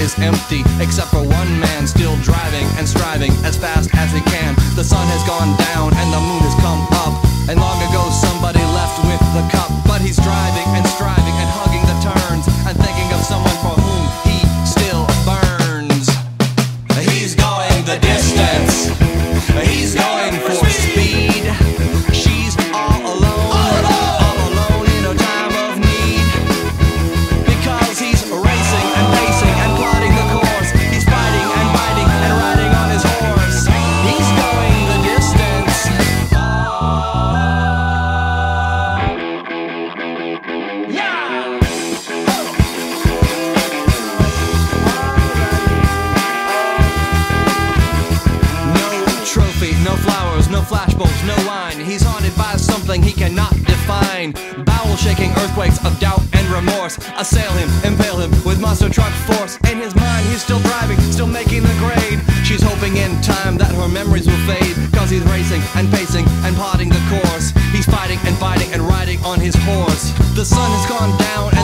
is empty, except for one man still driving and striving as fast as he can. The sun has gone down and the moon has come up. And long ago somebody left with the cup, but he's driving and striving and hugging the turns and thinking of someone for whom he still burns. He's going the distance. He's going for flashbulbs, no wine. He's haunted by something he cannot define. Bowel shaking earthquakes of doubt and remorse assail him, impale him with monster truck force. In his mind, he's still driving, still making the grade. She's hoping in time that her memories will fade. Cause he's racing and pacing and plotting the course. He's fighting and fighting and riding on his horse. The sun has gone down